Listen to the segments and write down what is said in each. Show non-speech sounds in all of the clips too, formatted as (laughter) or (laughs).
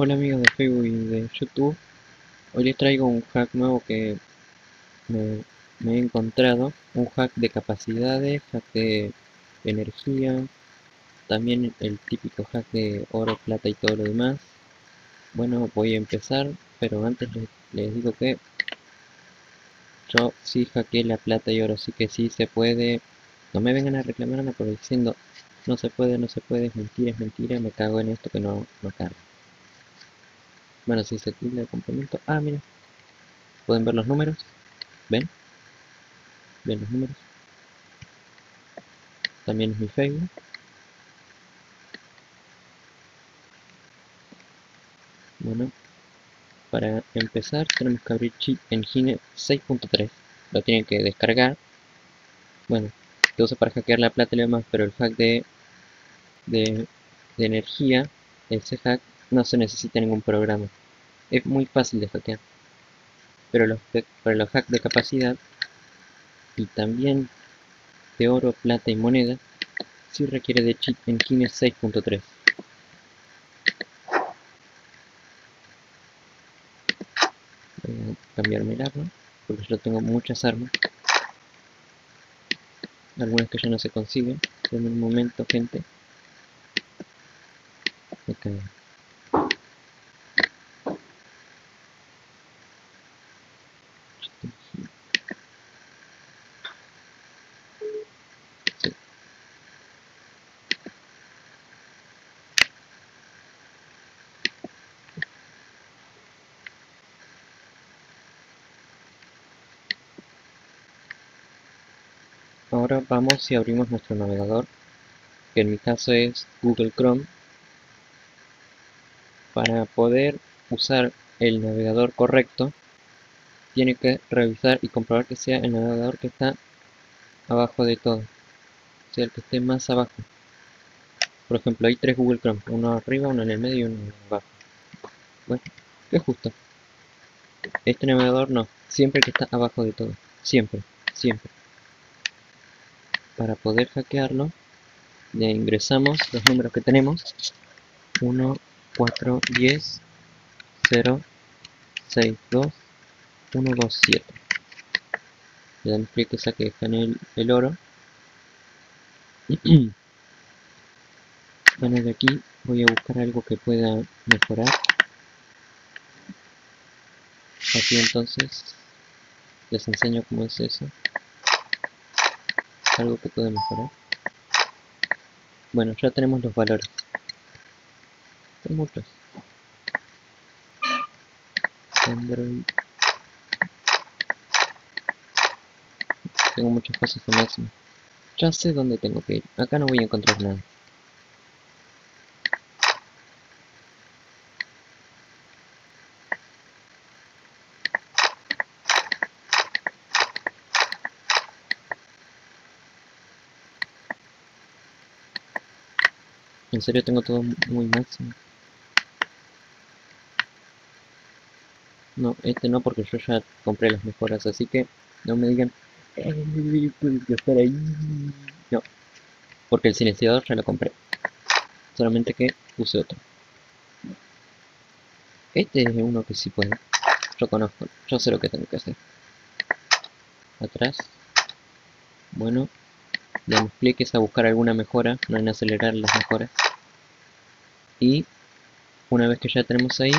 Hola amigos de Facebook y de YouTube. Hoy les traigo un hack nuevo que me, he encontrado. Un hack de capacidades, hack de energía, también el típico hack de oro, plata y todo lo demás. Bueno, voy a empezar, pero antes les, digo que yo sí hackeé la plata y oro, así que sí se puede. No me vengan a reclamar por diciendo no se puede, no se puede, es mentira, es mentira, me cago en esto que no, no carga. Bueno, si se tilda el complemento. Ah, mira. ¿Pueden ver los números? ¿Ven? ¿Ven los números? También es mi Facebook. Bueno, para empezar tenemos que abrir Engine 6.3. Lo tienen que descargar. Bueno, lo uso para hackear la plata y demás, pero el hack de, de, de energía, ese hack no se necesita ningún programa. Es muy fácil de hackear. Pero los, para los hacks de capacidad y también de oro, plata y moneda, sí requiere de chip engine 6.3. Voy a cambiarme el arma, porque yo tengo muchas armas. Algunas que ya no se consiguen. En un momento, gente. Sí. Ahora vamos y abrimos nuestro navegador, que en mi caso es Google Chrome. Para poder usar el navegador correcto, tiene que revisar y comprobar que sea el navegador que está abajo de todo, sea, el que esté más abajo. Por ejemplo, hay tres Google Chrome, uno arriba, uno en el medio y uno abajo. Bueno, es justo. Este navegador no, siempre que está abajo de todo, siempre, siempre para poder hackearlo le ingresamos los números que tenemos 1, 4, 10, 0, 6, 2, 1, 2, 7 le damos clic que está en el, el oro (clears throat) bueno de aquí voy a buscar algo que pueda mejorar aquí entonces les enseño cómo es eso algo que puede mejorar. Bueno, ya tenemos los valores. Hay muchos. Android. Tengo muchas cosas de máximo. Ya sé dónde tengo que ir. Acá no voy a encontrar nada. En serio tengo todo muy máximo. No, este no porque yo ya compré las mejoras, así que no me digan (laughs) No, porque el silenciador ya lo compré. Solamente que puse otro. Este es uno que sí puede. Yo conozco, yo sé lo que tengo que hacer. Atrás. Bueno, damos clic a buscar alguna mejora, no en acelerar las mejoras. Y una vez que ya tenemos ahí,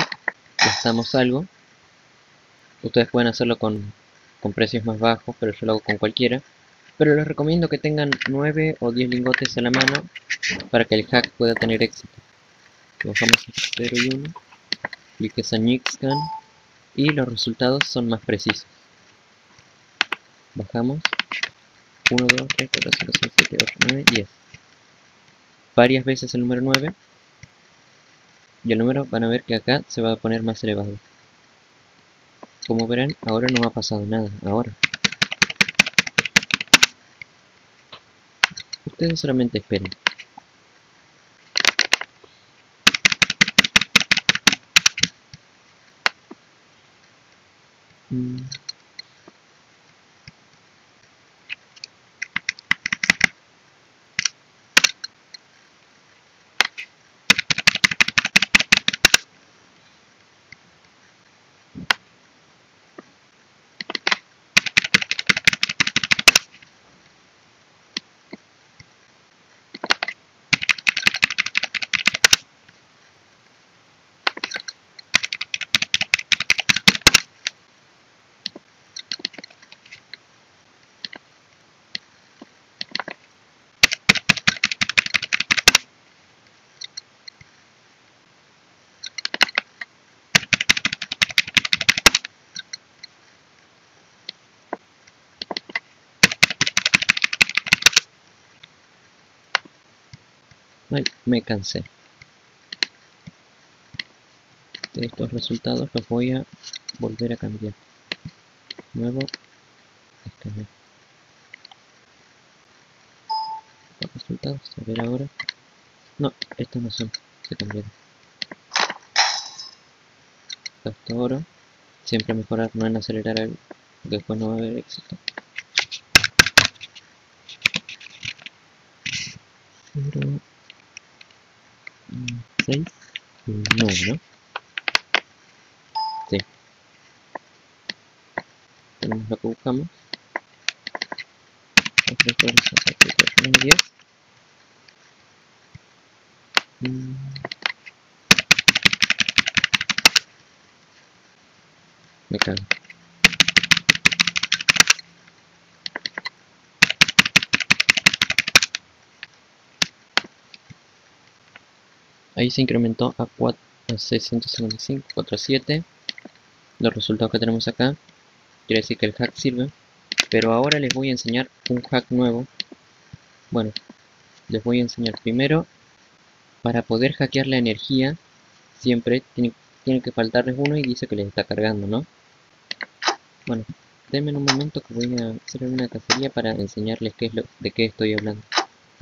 gastamos algo. Ustedes pueden hacerlo con, con precios más bajos, pero yo lo hago con cualquiera. Pero les recomiendo que tengan 9 o 10 lingotes a la mano para que el hack pueda tener éxito. Bajamos a 0 y 1, cliques a Nixcan y los resultados son más precisos. Bajamos 1, 2, 3, 4, 5, 6, 7, 8, 9, 10. Varias veces el número 9. Y el número van a ver que acá se va a poner más elevado. Como verán, ahora no ha pasado nada. Ahora. Ustedes solamente esperen. Mm. Ay, me cansé. De estos resultados los voy a volver a cambiar. Nuevo. Escanear. Los resultados, a ver ahora. No, estos no son. Se cambiaron. Hasta ahora. Siempre mejorar, no en acelerar algo. Después no va a haber éxito. 0 6 y 9, ¿no? Sí. Tenemos lo que buscamos. 3, 4, 5, 6, 8, 9, 10. Mm. Me cago. Ahí se incrementó a, 4, a 655, 47. Los resultados que tenemos acá. Quiere decir que el hack sirve. Pero ahora les voy a enseñar un hack nuevo. Bueno, les voy a enseñar primero. Para poder hackear la energía, siempre tiene, que faltarles uno y dice que les está cargando, ¿no? Bueno, denme un momento que voy a hacer una cacería para enseñarles qué es lo, de qué estoy hablando.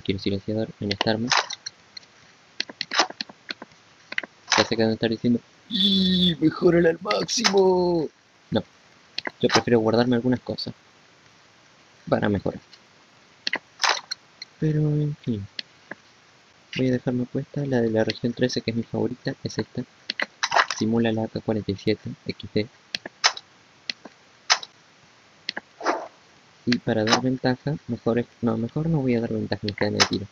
Quiero silenciador en estarme. Ya sé que a estar diciendo ¡Y mejorala al máximo! No, yo prefiero guardarme algunas cosas para mejorar. Pero en fin. Voy a dejarme puesta la de la región 13 que es mi favorita, es esta. Simula la AK-47 XD. Y para dar ventaja, mejor es... No, mejor no voy a dar ventaja en cadena de tiro.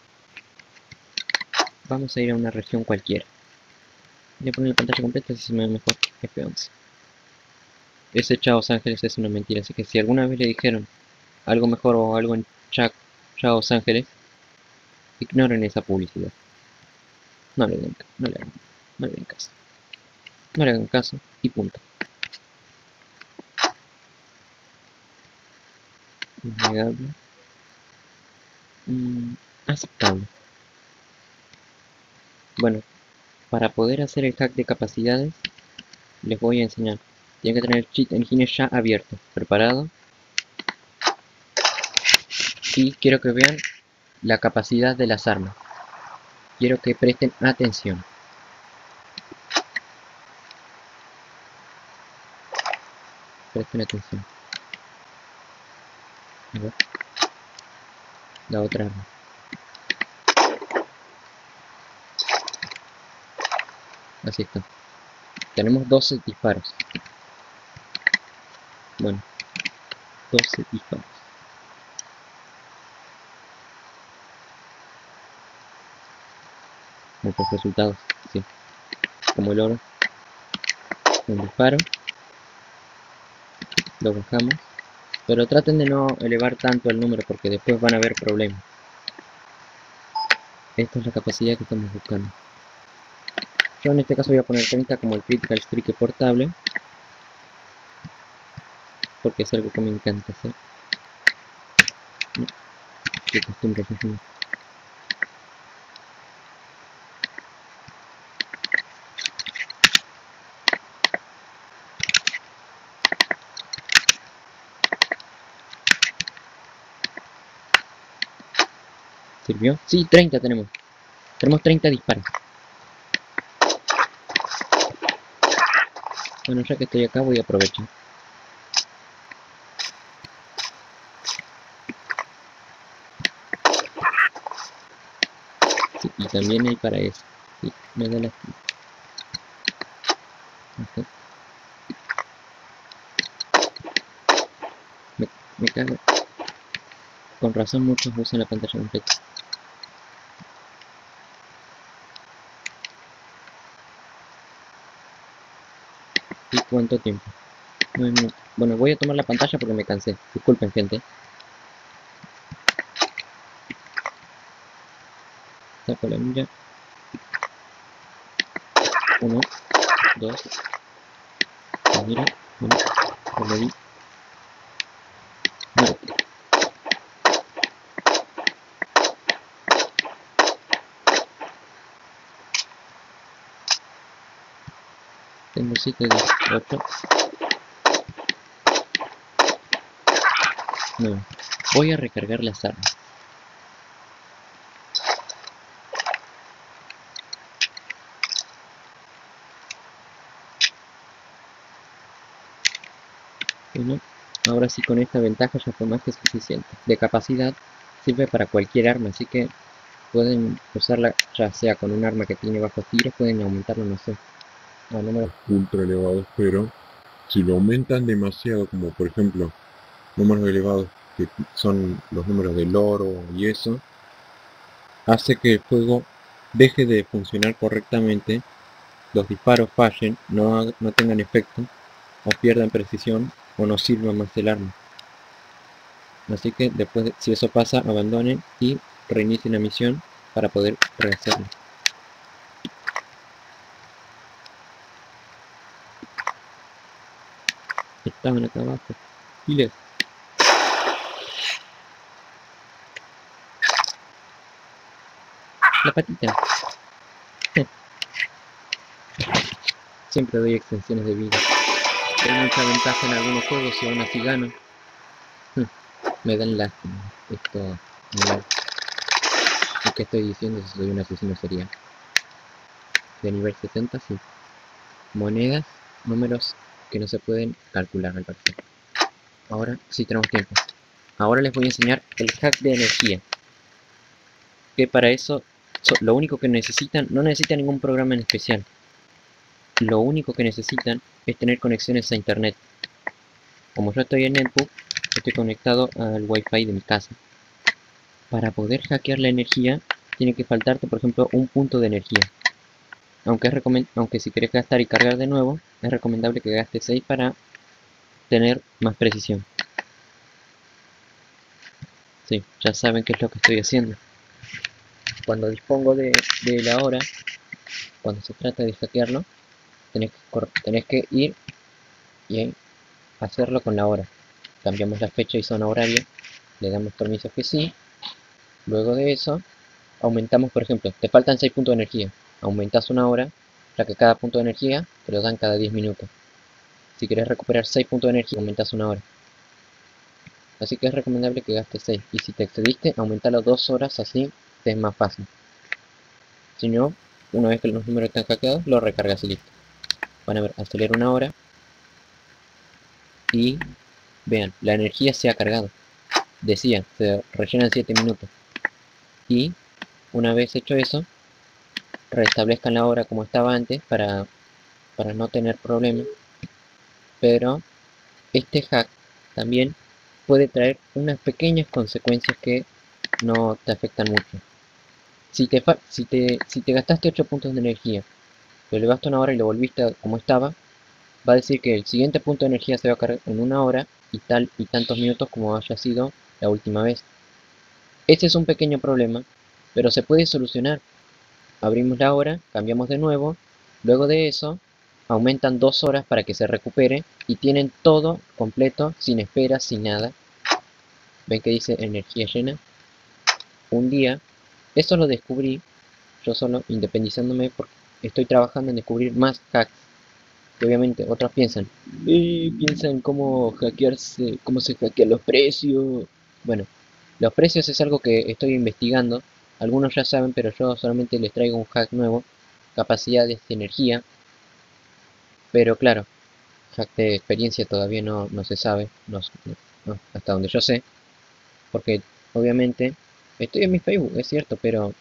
Vamos a ir a una región cualquiera. Voy a poner la pantalla completa si se me ve mejor. F11. Ese Chaos Ángeles es una mentira, así que si alguna vez le dijeron algo mejor o algo en chat Chaos Ángeles, ignoren esa publicidad. No le den, no le hagan, no le den caso. No le hagan caso y punto. Innegable. Mm, aceptable. Bueno, para poder hacer el hack de capacidades, les voy a enseñar. Tienen que tener el cheat engine ya abierto, preparado. Y quiero que vean la capacidad de las armas. Quiero que presten atención. Presten atención. A ver. La otra arma. Así está. Tenemos 12 disparos. Bueno. 12 disparos. Muchos resultados. Sí. Como el oro. Un disparo. Lo bajamos. Pero traten de no elevar tanto el número porque después van a haber problemas. Esta es la capacidad que estamos buscando. Yo en este caso voy a poner 30 como el Critical Streak portable. Porque es algo que me encanta hacer. No, qué costumbre mío. ¿Sirvió? Sí, 30 tenemos. Tenemos 30 disparos. Bueno, ya que estoy acá voy a aprovechar. Y también hay para eso. Sí, me da la... Okay. Me, me cago. Con razón muchos usan la pantalla completa. Cuánto tiempo? 9 minutos. Bueno, voy a tomar la pantalla porque me cansé. Disculpen, gente. Saco la. 1, 2. Mira. 1. Lo. Tengo 7 de 8. No. Voy a recargar las armas. Bueno, ahora sí con esta ventaja ya fue más que suficiente. De capacidad sirve para cualquier arma, así que pueden usarla ya sea con un arma que tiene bajos tiros, pueden aumentarlo, no sé, a números ultra elevados, pero si lo aumentan demasiado, como por ejemplo números elevados que son los números del oro y eso, hace que el juego deje de funcionar correctamente, los disparos fallen, no, no tengan efecto, o pierdan precisión, o no sirva más el arma. Así que después, de, si eso pasa, abandonen y reinicien la misión para poder rehacerlo. Estaban acá abajo. Giles. La patita. Siempre doy extensiones de vida. Tengo mucha ventaja en algunos juegos y aún así gano. Me dan lástima. Esto no ¿Y qué estoy diciendo si soy un asesino serial? De nivel 70, sí. Monedas, números que no se pueden calcular al parecer. Ahora sí tenemos tiempo. Ahora les voy a enseñar el hack de energía. Que para eso, lo único que necesitan, no necesitan ningún programa en especial. Lo único que necesitan es tener conexiones a internet. Como yo estoy en Netbook, estoy conectado al wifi de mi casa. Para poder hackear la energía, tiene que faltarte, por ejemplo, un punto de energía. Aunque, es aunque si querés gastar y cargar de nuevo, es recomendable que gastes 6 para tener más precisión. Sí, ya saben qué es lo que estoy haciendo. Cuando dispongo de, la hora, cuando se trata de hackearlo, tenés que, tenés que ir y hacerlo con la hora. Cambiamos la fecha y zona horaria, le damos permiso que sí. Luego de eso, aumentamos, por ejemplo, te faltan 6 puntos de energía. Aumentas una hora, ya que cada punto de energía te lo dan cada 10 minutos. Si quieres recuperar 6 puntos de energía, aumentas una hora. Así que es recomendable que gastes 6. Y si te excediste, aumentalo 2 horas, así te es más fácil. Si no, una vez que los números están hackeados, lo recargas y listo. Van a ver, acelera una hora. Y vean, la energía se ha cargado. Decía, se rellenan 7 minutos. Y una vez hecho eso, restablezcan la hora como estaba antes para, para no tener problemas. Pero este hack también puede traer unas pequeñas consecuencias que no te afectan mucho. Si te, gastaste 8 puntos de energía, lo elevaste una hora y lo volviste como estaba, va a decir que el siguiente punto de energía se va a cargar en una hora y tal y tantos minutos como haya sido la última vez. Este es un pequeño problema, pero se puede solucionar. Abrimos la hora, cambiamos de nuevo, luego de eso aumentan dos horas para que se recupere y tienen todo completo, sin esperas, sin nada. Ven que dice energía llena. Un día, eso lo descubrí yo solo, independizándome, porque estoy trabajando en descubrir más hacks. Obviamente otros piensan, eh, piensan cómo hackearse, cómo se hackean los precios. Bueno, los precios es algo que estoy investigando. Algunos ya saben, pero yo solamente les traigo un hack nuevo. Capacidades de energía, pero claro, de experiencia todavía no, se sabe, no, hasta donde yo sé. Porque obviamente estoy en mi Facebook, es cierto, pero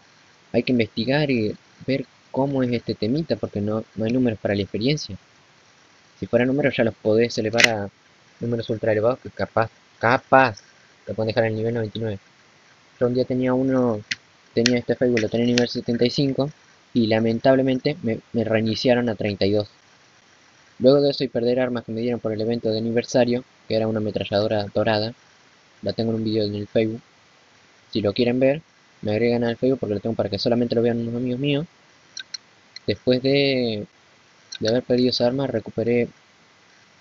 hay que investigar y ver cómo es este temita, porque no, no hay números para la experiencia. Si fuera números ya los podés elevar a números ultra elevados que capaz, capaz, te pueden dejar en el nivel 99. Yo un día tenía uno, tenía este Facebook, lo tenía en nivel 75 y lamentablemente me, me reiniciaron a 32. Luego de eso y perder armas que me dieron por el evento de aniversario, que era una ametralladora dorada, la tengo en un vídeo en el Facebook. Si lo quieren ver, me agregan al Facebook porque lo tengo para que solamente lo vean unos amigos míos. Después de, de haber perdido esa arma, recuperé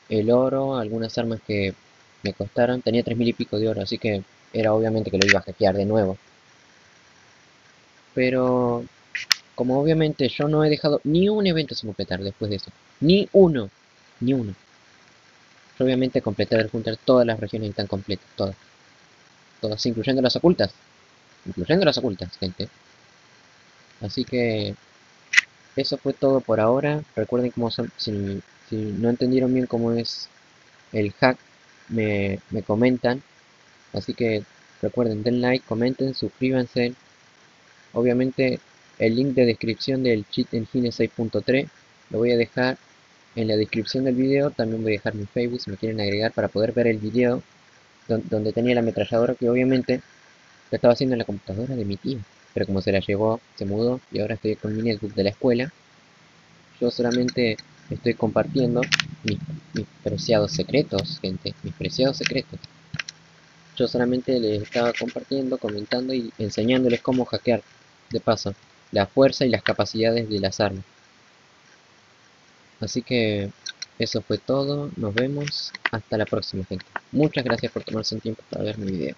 el oro, algunas armas que me costaron. Tenía tres mil y pico de oro, así que era obviamente que lo iba a hackear de nuevo. Pero como obviamente yo no he dejado ni un evento sin completar después de eso. Ni uno. Ni uno. Obviamente completar juntar todas las regiones están completas. Todas. Todas, incluyendo las ocultas. Incluyendo las ocultas, gente. Así que... Eso fue todo por ahora. Recuerden cómo son... Si, no entendieron bien cómo es el hack, me, me comentan. Así que recuerden, den like, comenten, suscríbanse. Obviamente el link de descripción del cheat engine 6.3 lo voy a dejar en la descripción del video. También voy a dejar mi Facebook si me quieren agregar para poder ver el video donde tenía la ametralladora que obviamente la estaba haciendo en la computadora de mi tío. Pero como se la llevó, se mudó y ahora estoy con mi netbook de la escuela. Yo solamente estoy compartiendo mis, mis preciados secretos, gente. Mis preciados secretos. Yo solamente les estaba compartiendo, comentando y enseñándoles cómo hackear. De paso la fuerza y las capacidades de las armas. Así que eso fue todo, nos vemos, hasta la próxima gente. Muchas gracias por tomarse un tiempo para ver mi video.